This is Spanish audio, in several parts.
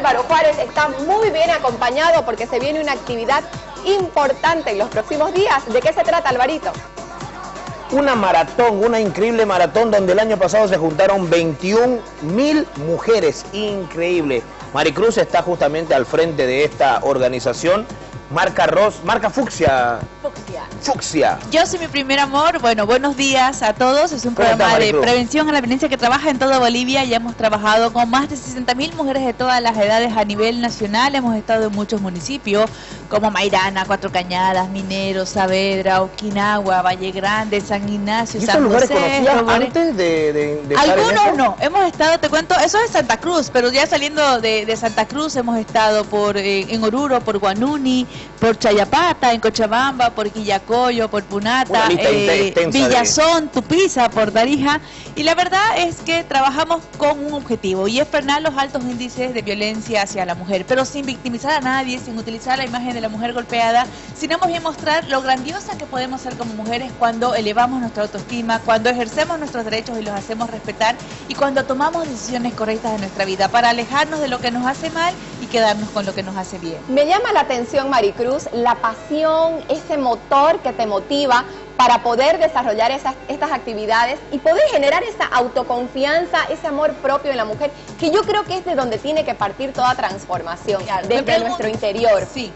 Álvaro Juárez está muy bien acompañado porque se viene una actividad importante en los próximos días. ¿De qué se trata, Alvarito? Una maratón, una increíble maratón donde el año pasado se juntaron 21 mil mujeres. Increíble. Maricruz está justamente al frente de esta organización Marca Ros, marca Fucsia. Fucsia. Fucsia. Yo soy mi primer amor. Bueno, buenos días a todos. Es un programa de prevención a la violencia que trabaja en toda Bolivia. Ya hemos trabajado con más de 60 mil mujeres de todas las edades a nivel nacional. Hemos estado en muchos municipios como Mairana, Cuatro Cañadas, Minero, Saavedra, Okinawa, Valle Grande, San Ignacio, San José. antes de, Algunos no. Hemos estado, te cuento, eso es Santa Cruz, pero ya saliendo de, Santa Cruz hemos estado por eh, en Oruro, por Guanuni, por Chayapata, en Cochabamba, por Quillacoyo, por Punata, eh, Villazón, Tupiza, por Darija. Y la verdad es que trabajamos con un objetivo y es frenar los altos índices de violencia hacia la mujer, pero sin victimizar a nadie, sin utilizar la imagen de la mujer golpeada, sino más bien mostrar lo grandiosa que podemos ser como mujeres cuando elevamos nuestra autoestima, cuando ejercemos nuestros derechos y los hacemos respetar y cuando tomamos decisiones correctas en nuestra vida para alejarnos de lo que nos hace mal y quedarnos con lo que nos hace bien. Me llama la atención, Mari Cruz, la pasión, ese que te motiva para poder desarrollar esas, estas actividades y poder generar esa autoconfianza, ese amor propio en la mujer, que yo creo que es de donde tiene que partir toda transformación, desde nuestro interior. Sí,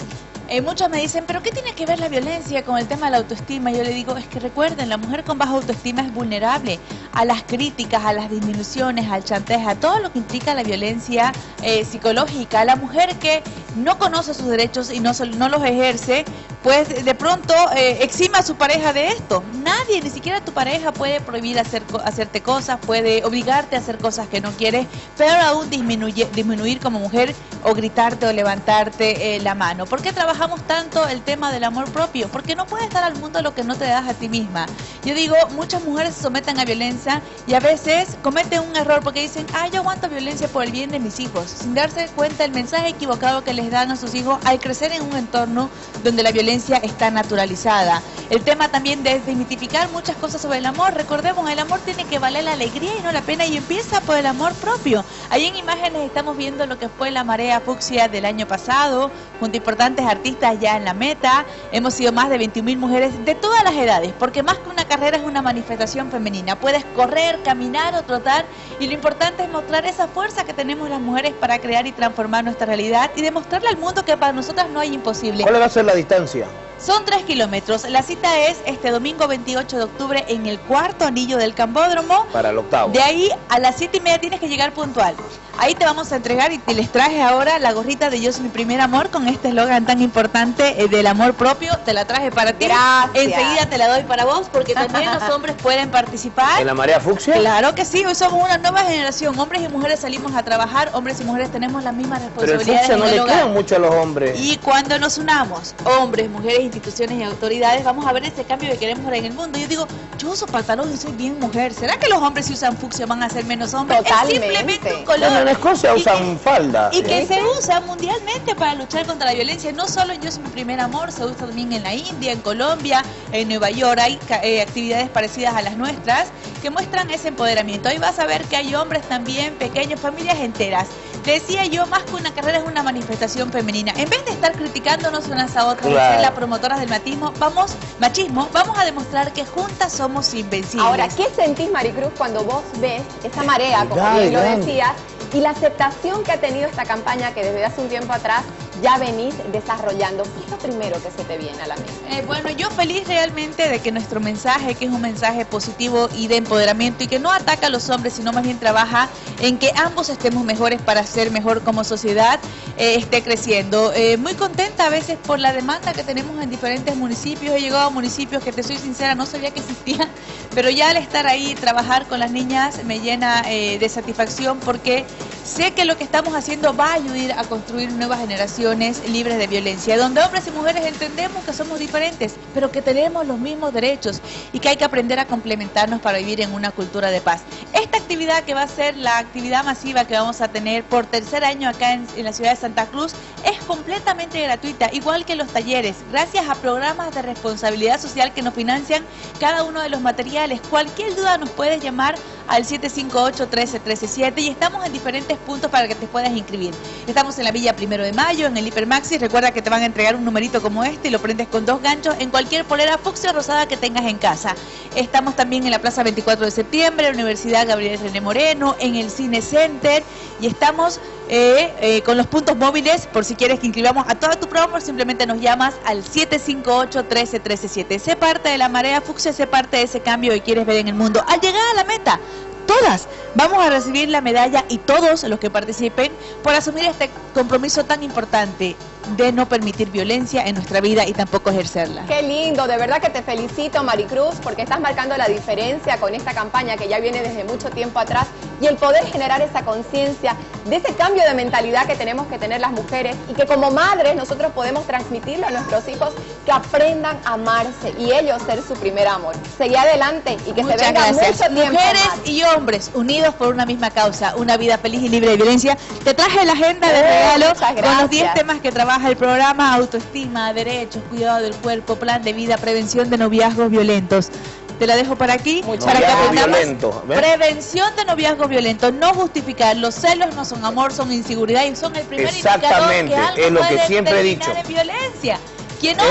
eh, muchos me dicen, pero ¿qué tiene que ver la violencia con el tema de la autoestima? Yo le digo, es que recuerden, la mujer con baja autoestima es vulnerable a las críticas, a las disminuciones, al chantaje, a todo lo que implica la violencia eh, psicológica. La mujer que no conoce sus derechos y no, no los ejerce, pues de pronto eh, exima a su pareja de esto. Nadie, ni siquiera tu pareja puede prohibir hacer, hacerte cosas, puede obligarte a hacer cosas que no quieres, pero aún disminuye, disminuir como mujer o gritarte o levantarte la mano. ¿Por qué trabajamos tanto el tema del amor propio? Porque no puedes dar al mundo lo que no te das a ti misma. Yo digo, muchas mujeres se someten a violencia y a veces cometen un error porque dicen, ah, yo aguanto violencia por el bien de mis hijos, sin darse cuenta el mensaje equivocado que les dan a sus hijos al crecer en un entorno donde la violencia está naturalizada. El tema también de desmitificar muchas cosas sobre el amor. Recordemos, el amor tiene que valer la alegría y no la pena y empieza por el amor propio. Ahí en imágenes estamos viendo lo que fue la marea fucsia del año pasado, junto a importantes artistas ya en la meta. Hemos sido más de 21.000 mujeres de todas las edades, porque más que una carrera es una manifestación femenina. Puedes correr, caminar o trotar y lo importante es mostrar esa fuerza que tenemos las mujeres para crear y transformar nuestra realidad y demostrarle al mundo que para nosotras no hay imposible. ¿Cuál va a ser la distancia? Son tres kilómetros. La cita es este domingo 28 de octubre en el cuarto anillo del Cambódromo. Para el octavo. De ahí a las siete y media tienes que llegar puntual. Ahí te vamos a entregar y te les traje ahora la gorrita de Yo soy mi primer amor con este eslogan tan importante eh, del amor propio. Te la traje para ti. Gracias. Enseguida te la doy para vos porque también los hombres pueden participar. ¿En la marea fucsia? Claro que sí, hoy somos una nueva generación. Hombres y mujeres salimos a trabajar, hombres y mujeres tenemos las mismas responsabilidades. Pero el fucsia no le mucho a los hombres. Y cuando nos unamos, hombres, mujeres, instituciones y autoridades, vamos a ver ese cambio que queremos ver en el mundo. Yo digo, yo uso pantalón y soy bien mujer. ¿Será que los hombres si usan fucsia van a ser menos hombres? Totalmente. Es simplemente un color en Escocia usan falda. Y que se usa mundialmente para luchar contra la violencia. No solo en Yo soy mi primer amor, se usa también en la India, en Colombia, en Nueva York. Hay eh, actividades parecidas a las nuestras que muestran ese empoderamiento. Ahí vas a ver que hay hombres también, pequeños, familias enteras. Decía yo, más que una carrera es una manifestación femenina. En vez de estar criticándonos unas a otras, claro. las promotoras del machismo, vamos, machismo, vamos a demostrar que juntas somos invencibles. Ahora, ¿qué sentís, Maricruz, cuando vos ves esa marea, como bien lo decías, y la aceptación que ha tenido esta campaña que desde hace un tiempo atrás ya venís desarrollando. ¿Qué es lo primero que se te viene a la mente? Eh, bueno, yo feliz realmente de que nuestro mensaje, que es un mensaje positivo y de empoderamiento y que no ataca a los hombres, sino más bien trabaja en que ambos estemos mejores para ser mejor como sociedad, eh, esté creciendo. Eh, muy contenta a veces por la demanda que tenemos en diferentes municipios. He llegado a municipios que te soy sincera, no sabía que existían, pero ya al estar ahí, trabajar con las niñas me llena de satisfacción porque sé que lo que estamos haciendo va a ayudar a construir nuevas generaciones libres de violencia, donde hombres y mujeres entendemos que somos diferentes, pero que tenemos los mismos derechos y que hay que aprender a complementarnos para vivir en una cultura de paz. Esta actividad que va a ser la actividad masiva que vamos a tener por tercer año acá en, la ciudad de Santa Cruz es completamente gratuita, igual que los talleres, gracias a programas de responsabilidad social que nos financian cada uno de los materiales. Cualquier duda nos puedes llamar al 758-1313-7 y estamos en diferentes puntos para que te puedas inscribir. Estamos en la Villa Primero de Mayo, en el Hipermaxi. Recuerda que te van a entregar un numerito como este y lo prendes con dos ganchos en cualquier polera fucsia rosada que tengas en casa. Estamos también en la Plaza 24 de septiembre, la Universidad Gabriel René Moreno, en el Cine Center y estamos eh, eh, con los puntos móviles por si quieres que inscribamos a toda tu promo, simplemente nos llamas al 758-13137. Sé parte de la marea fucsia, sé parte de ese cambio que quieres ver en el mundo. Al llegar a la meta, todas vamos a recibir la medalla y todos los que participen por asumir este compromiso tan importante de no permitir violencia en nuestra vida y tampoco ejercerla. Qué lindo, de verdad que te felicito Maricruz porque estás marcando la diferencia con esta campaña que ya viene desde mucho tiempo atrás y el poder generar esa conciencia de ese cambio de mentalidad que tenemos que tener las mujeres y que como madres nosotros podemos transmitirlo a nuestros hijos que aprendan a amarse y ellos ser su primer amor. Seguí adelante y que se venga mucho tiempo Mujeres y hombres unidos por una misma causa, una vida feliz y libre de violencia. Te traje la agenda de regalo con los 10 temas que trabajan el programa Autoestima, Derechos, Cuidado del Cuerpo, Plan de Vida, Prevención de Noviazgos Violentos. Te la dejo por aquí para que aprendamos. Prevención de noviazgos violentos, no justificar. Los celos no son amor, son inseguridad y son el primer indicador que algo es lo que siempre he dicho. En violencia. ¿Quién hoy,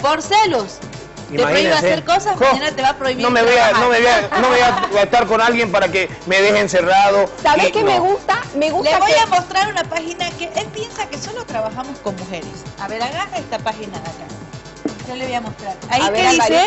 por celos, te prohíbe hacer cosas, mañana te va a prohibir no me voy a, no me voy a, no voy a estar con alguien para que me deje encerrado. ¿Sabes qué me gusta? Me gusta Le voy a mostrar una página que él piensa que solo trabajamos con mujeres. A ver, agarra esta página de acá. Yo le voy a mostrar. Ahí a ver, dice...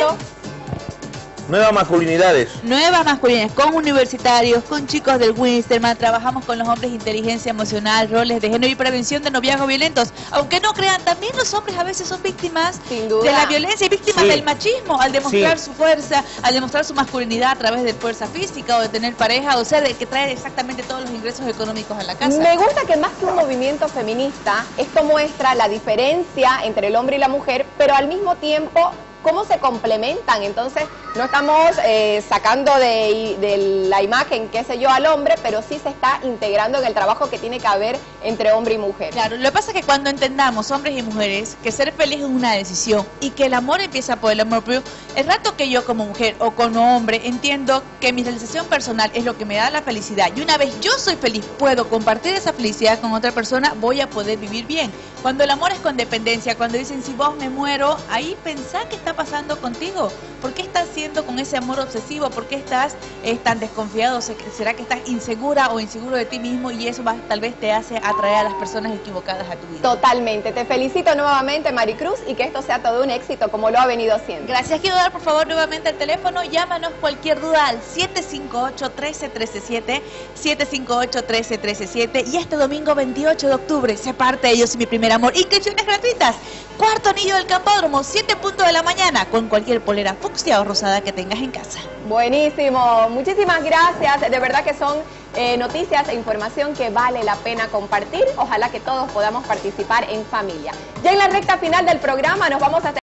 Nuevas masculinidades. Nuevas masculinidades, con universitarios, con chicos del Winsterman, trabajamos con los hombres inteligencia emocional, roles de género y prevención de noviazgos violentos. Aunque no crean, también los hombres a veces son víctimas de la violencia y víctimas del machismo al demostrar su fuerza, al demostrar su masculinidad a través de fuerza física o de tener pareja, o sea, de que trae exactamente todos los ingresos económicos a la casa. Me gusta que más que un movimiento feminista, esto muestra la diferencia entre el hombre y la mujer, pero al mismo tiempo cómo se complementan. Entonces, no estamos eh, sacando de, la imagen, qué sé yo, al hombre, pero sí se está integrando en el trabajo que tiene que haber entre hombre y mujer. Claro, lo que pasa es que cuando entendamos, hombres y mujeres, que ser feliz es una decisión y que el amor empieza por el amor propio, el rato que yo como mujer o como hombre entiendo que mi realización personal es lo que me da la felicidad y una vez yo soy feliz, puedo compartir esa felicidad con otra persona, voy a poder vivir bien. Cuando el amor es con dependencia, cuando dicen si vos me muero, ahí pensá que está pasando contigo? ¿Por qué estás siendo con ese amor obsesivo? ¿Por qué estás eh, tan desconfiado? ¿Será que estás insegura o inseguro de ti mismo y eso tal vez te hace atraer a las personas equivocadas a tu vida? Totalmente. Te felicito nuevamente, Maricruz, y que esto sea todo un éxito como lo ha venido siendo. Gracias. Quiero dar, por favor, nuevamente el teléfono. Llámanos cualquier duda al 758-13137, 758-13137 y este domingo 28 de octubre se parte de ellos y mi primer amor. Inscripciones gratuitas. Cuarto anillo del campódromo, 7 puntos de la mañana, con cualquier polera fucsia o rosada que tengas en casa. Buenísimo, muchísimas gracias. De verdad que son eh, noticias e información que vale la pena compartir. Ojalá que todos podamos participar en familia. Ya en la recta final del programa nos vamos a